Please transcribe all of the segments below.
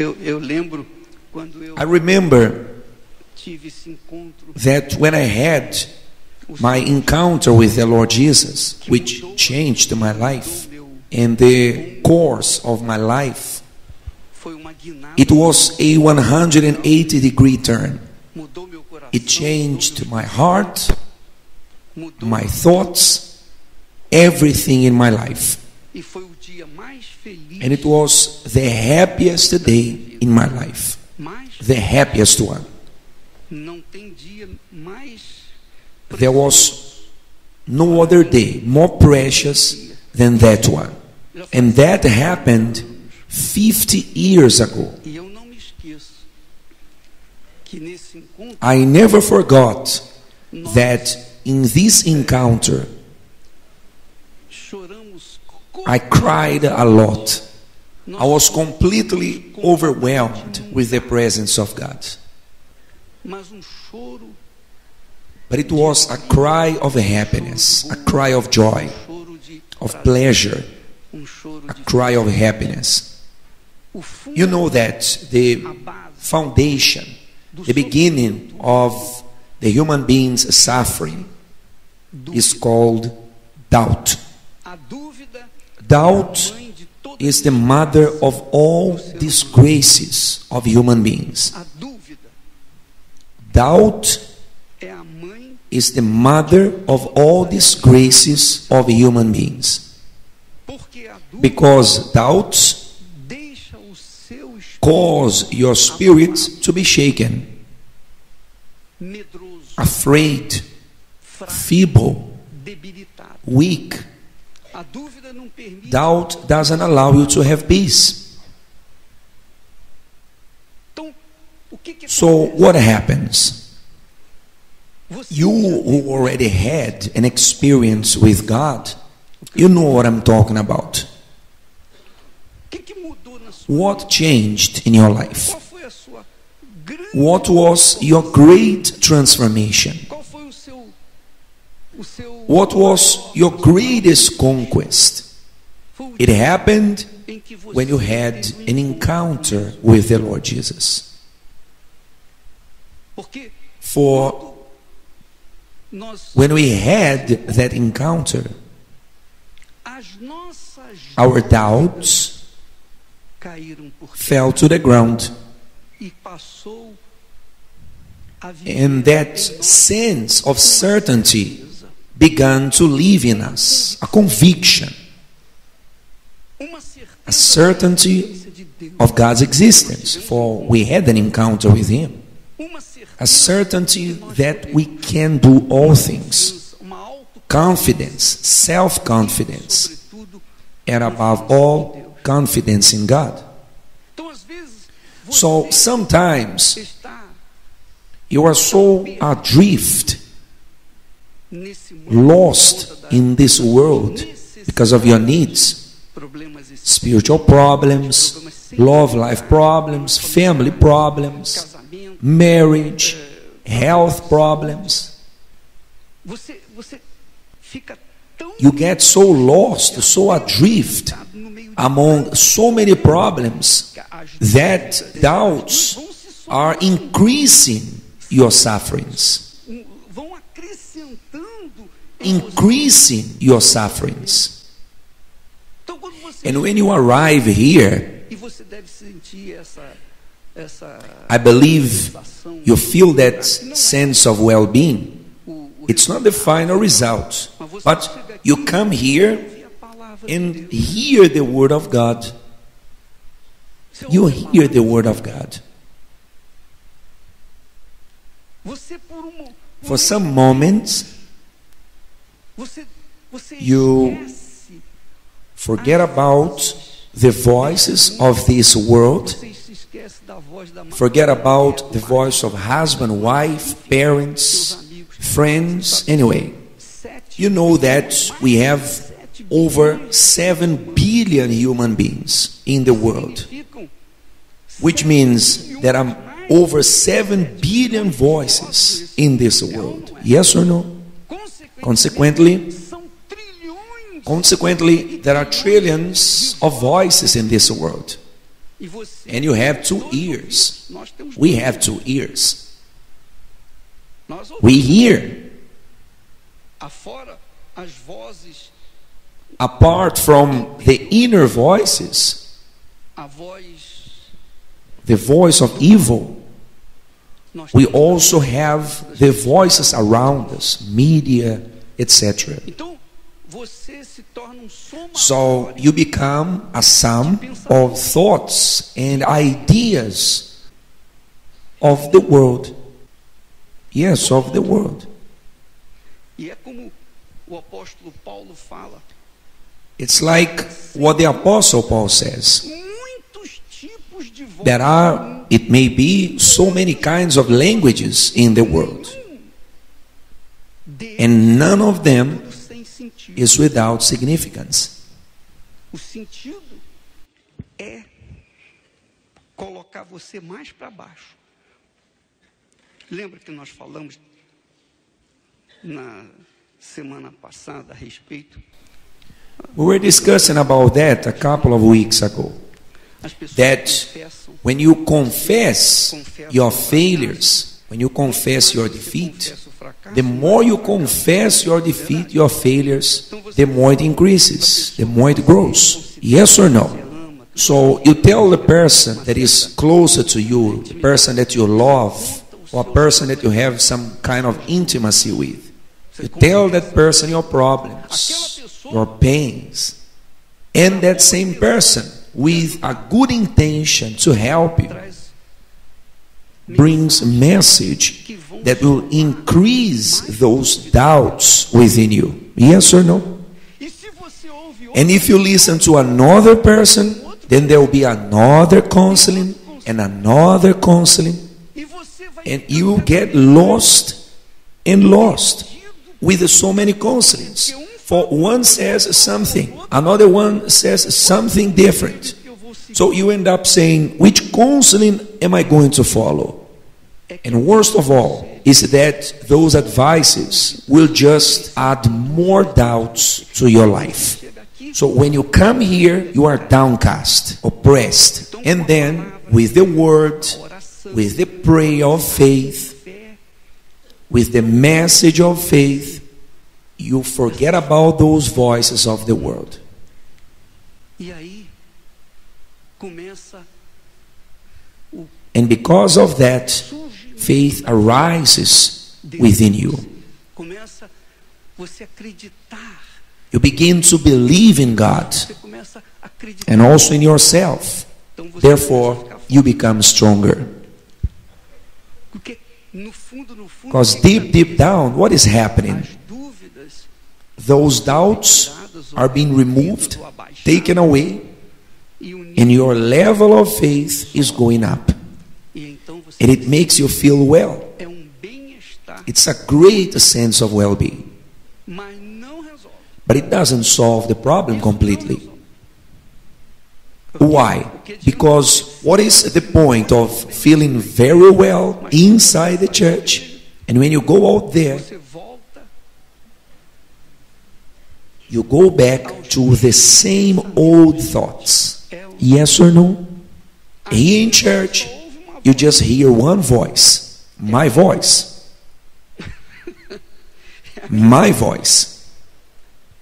Eu, eu lembro quando eu I remember tive esse encontro that when I had my encounter with the Lord Jesus, which changed my life and the course of my life, foi uma guinada, it was a 180 degree turn. mudou meu coração, It changed my heart, my thoughts, everything in my life. And it was the happiest day in my life. The happiest one. There was no other day more precious than that one. And that happened 50 years ago. I never forgot that in this encounter I cried a lot. I was completely overwhelmed with the presence of God. But it was a cry of happiness, a cry of joy, of pleasure, a cry of happiness. You know that the foundation, the beginning of the human being's suffering is called doubt. Doubt mãe de todas is the mother of all disgraces of human beings. Doubt é a mãe is the mother of all disgraces of human beings. porque a dúvida Because doubts deixa o seu espírito cause your spirit to be shaken, afraid, feeble, weak. A dúvida não permite. Doubt doesn't allow you to have peace. Então, o que que So, what happens? You who already had an experience with God, you know what I'm talking about. O que, que mudou na sua What changed in your life? Qual foi a sua grande What was your great transformation? What was your greatest conquest? It happened em que você when you had an um encounter with the Lord Jesus. For when we had that encounter, our doubts caíram por terra fell to the ground, passou a viver and that sense of certainty certeza, began to live in us a conviction a certainty of God's existence, for we had an encounter with Him. A certainty that we can do all things. Confidence, self confidence, and above all, confidence in God. So sometimes you are so adrift, lost in this world because of your needs, spiritual problems, love life problems, family problems, marriage, health problems. You get so lost, so adrift among so many problems that doubts are increasing your sufferings, increasing your sufferings. And when you arrive here, I believe you feel that sense of well being. It's not the final result, but you come here and hear the word of God. You hear the word of God. For some moments, you forget about the voices of this world. você se esquece da voz da mãe Forget about the voice of husband, wife, parents, friends. Anyway, you know that we have over 7 billion human beings in the world, which means there are over 7 billion voices in this world. Yes or no? Consequently, consequently, there are trillions of voices in this world. And you have two ears. We have two ears. We hear apart from the inner voices, the voice of evil. We also have the voices around us, media, etc. Então, você se torna um So you become a sum of thoughts and ideas of the world. Yes, of the world. É como o apóstolo Paulo fala: It's like what the Apostle Paul says. There are, it may be, so many kinds of languages in the world, and none of them is without significance. O sentido é colocar você mais para baixo. Lembra que nós falamos na semana passada a respeito? We were discussing about that a couple of weeks ago. That when you confess your failures, when you confess your defeat, the more you confess your defeat, your failures, the more it increases, the more it grows. Yes or no? So you tell the person that is closer to you, the person that you love, or a person that you have some kind of intimacy with, you tell that person your problems, your pains, and that same person with a good intention to help you brings a message that will increase those doubts within you. Yes or no? And if you listen to another person, then there will be another counseling and another counseling, and you will get lost and lost with so many counselings. For one says something, another one says something different. So you end up saying, which counseling am I going to follow? And worst of all is that those advices will just add more doubts to your life. So when you come here, you are downcast, oppressed. And then with the word, with the prayer of faith, with the message of faith, you forget about those voices of the world. aí começa o And because of that, faith arises within you. começa você acreditar, You begin to believe in God você começa a acreditar. and also in yourself. Therefore, começa a ficar you become stronger. Porque no fundo, no fundo, Because deep, deep down, what is happening? Those doubts are being removed, taken away, and your level of faith is going up. And it makes you feel well. It's a great sense of well being. But it doesn't solve the problem completely. Why? Because what is the point of feeling very well inside the church and when you go out there, you go back to the same old thoughts? Yes or no? Here in church, só ouve uma you just hear one voice my voice. My voice.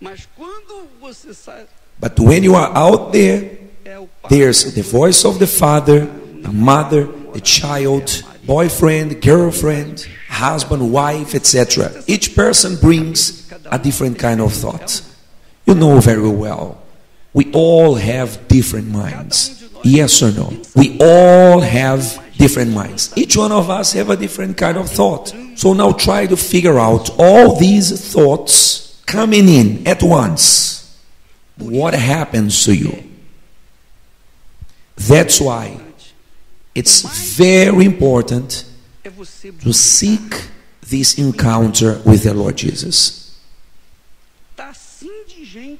Mas quando você sai, But when you are out there, é o pai, there's the voice of the father, the mother, the child, boyfriend, girlfriend, husband, wife, etc. Each person brings a different kind of thought. You know very well. We all have different minds. Yes or no? We all have different minds. Each one of us have a different kind of thought. So now try to figure out all these thoughts coming in at once. What happens to you? That's why it's very important to seek this encounter with the Lord Jesus.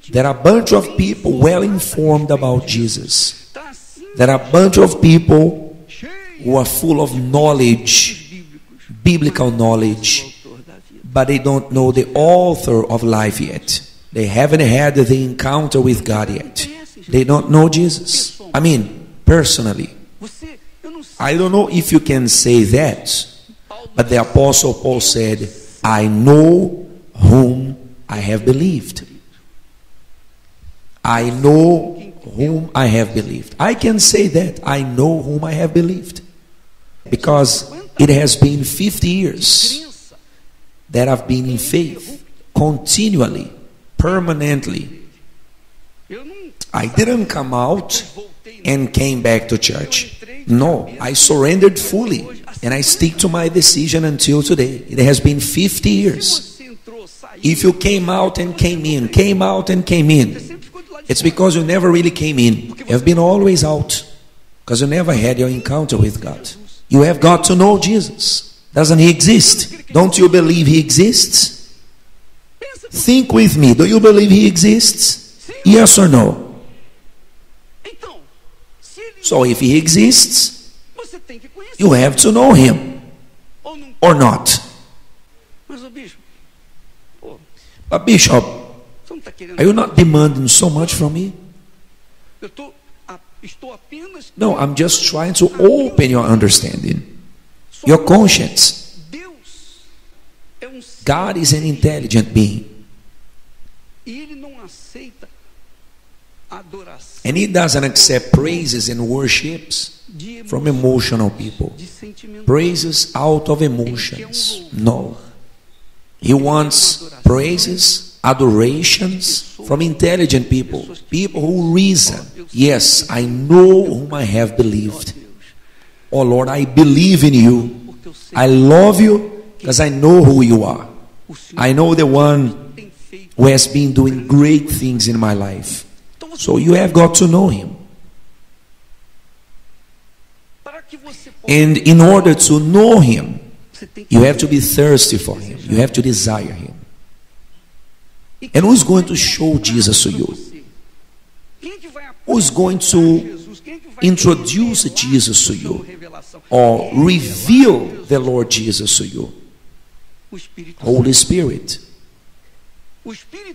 There are a bunch of people well informed about Jesus. There are a bunch of people who are full of knowledge, biblical knowledge, autor da vida. but they don't know the author of life yet. They haven't had the encounter with God yet. They don't know Jesus. I mean, personally. I don't know if you can say that, but the Apostle Paul said, I know whom I have believed. I know whom I have believed. I can say that. I know whom I have believed. Because it has been 50 years that I've been in faith continually, permanently. I didn't come out and came back to church. No, I surrendered fully and I stick to my decision until today. It has been 50 years. If you came out and came in, came out and came in, it's because you never really came in. You have been always out because you never had your encounter with God. You have got to know Jesus. Doesn't he exist? Don't you believe he exists? Think with me. Do you believe he exists? Yes or no? So if he exists, you have to know him or not. But Bishop, are you not demanding so much from me? No, I'm just trying to open your understanding, your conscience. God is an intelligent being. And He doesn't accept praises and worships from emotional people. Praises out of emotions. No. He wants praises, adorations from intelligent people, people who reason. Yes, I know whom I have believed. Oh Lord, I believe in you. I love you because I know who you are. I know the one who has been doing great things in my life. So you have got to know him. And in order to know him, you have to be thirsty for him. You have to desire him. And who's going to show Jesus to you? Who's going to introduce Jesus to you or reveal the Lord Jesus to you? Holy Spirit.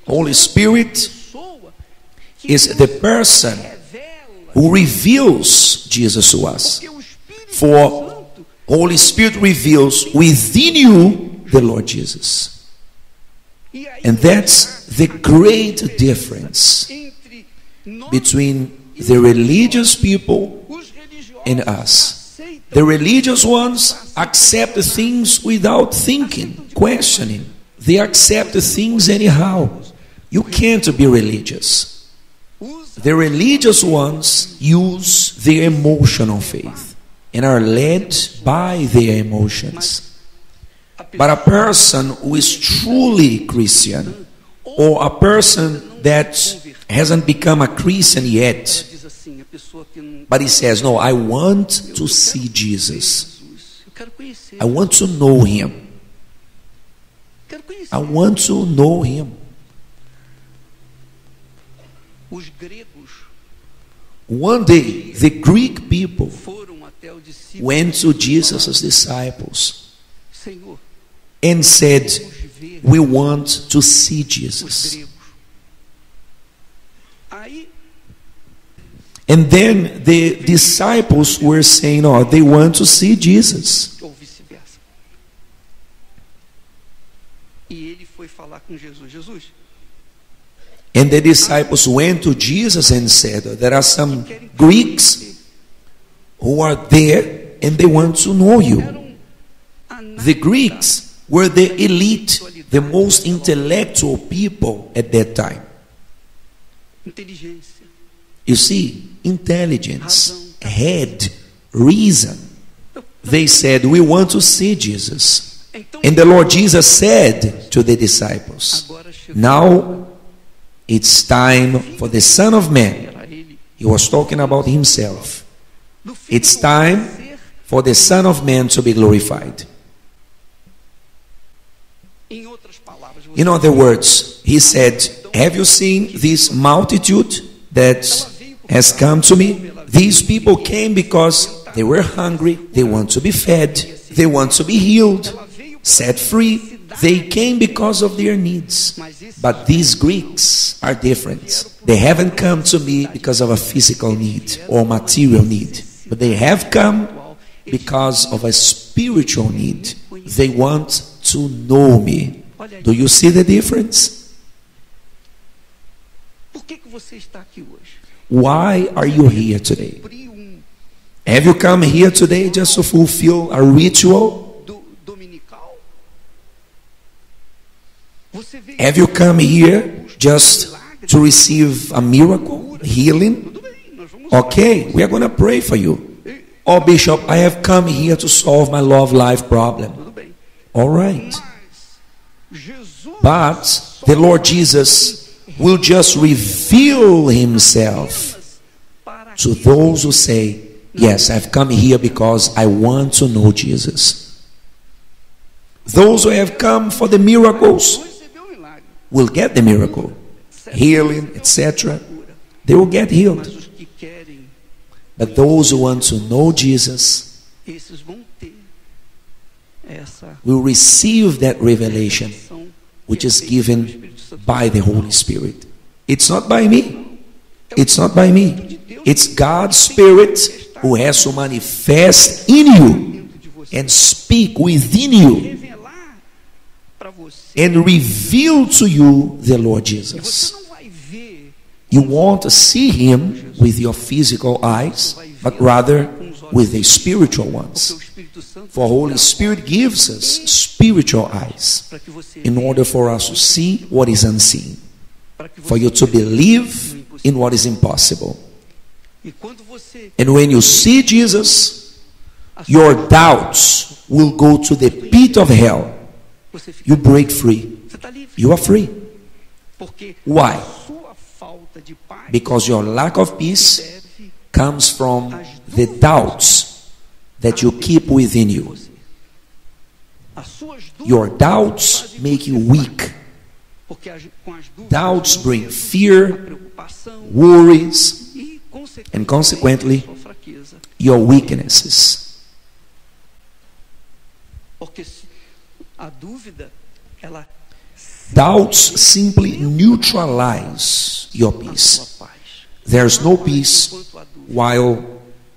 Holy Spirit is the person who reveals Jesus to us. For Holy Spirit reveals within you the Lord Jesus. And that's the great difference between the religious people and us. The religious ones accept things without thinking, questioning. They accept things anyhow. You can't be religious. The religious ones use their emotional faith and are led by their emotions. But a person who is truly Christian, or a person that hasn't become a Christian yet, but he says, No, I want to see Jesus. I want to know him. I want to know him. One day, the Greek people went to Jesus' disciples and said, We want to see Jesus. And then the disciples were saying, Oh, they want to see Jesus. And the disciples went to Jesus and said, oh, There are some Greeks who are there and they want to know you. The Greeks were the elite, the most intellectual people at that time. You see, intelligence, head, reason. They said, We want to see Jesus. And the Lord Jesus said to the disciples, Now it's time for the Son of Man. He was talking about himself. It's time for the Son of Man to be glorified. In other words, he said, Have you seen this multitude that has come to me? These people came because they were hungry, they want to be fed, they want to be healed, set free. They came because of their needs. But these Greeks are different. They haven't come to me because of a physical need or material need, but they have come because of a spiritual need. They want to know me. Do you see the difference? Why are you here today? Have you come here today just to fulfill a ritual? Have you come here just to receive a miracle, healing? Okay, we are going to pray for you. Oh, Bishop, I have come here to solve my love life problem. All right. But the Lord Jesus will just reveal himself to those who say, Yes, I've come here because I want to know Jesus. Those who have come for the miracles will get the miracle, healing, etc. They will get healed. But those who want to know Jesus will receive that revelation which is given by the Holy Spirit. It's not by me. It's not by me. It's God's Spirit who has to manifest in you and speak within you and reveal to you the Lord Jesus. You won't see him with your physical eyes, but rather with the spiritual ones. For Holy Spirit gives us spiritual eyes in order for us to see what is unseen, for you to believe in what is impossible. And when you see Jesus, your doubts will go to the pit of hell. You break free. You are free. Why? Because your lack of peace comes from the doubts that you keep within you. Your doubts make you weak. Doubts bring fear, worries, and consequently, your weaknesses. Doubts simply neutralize your peace. There's no peace while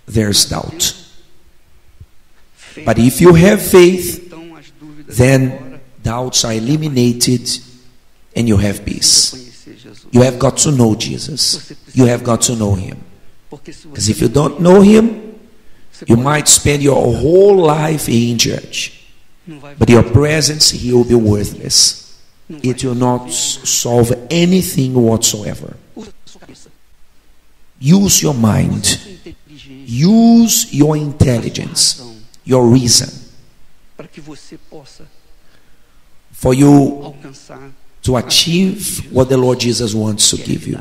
there's doubt. But if you have faith, then doubts are eliminated and you have peace. You have got to know Jesus. You have got to know Him. Because if you don't know Him, you might spend your whole life in church, but your presence here will be worthless. It will not solve anything whatsoever. Use your mind, use your intelligence, your reason, for you to achieve what the Lord Jesus wants to give you.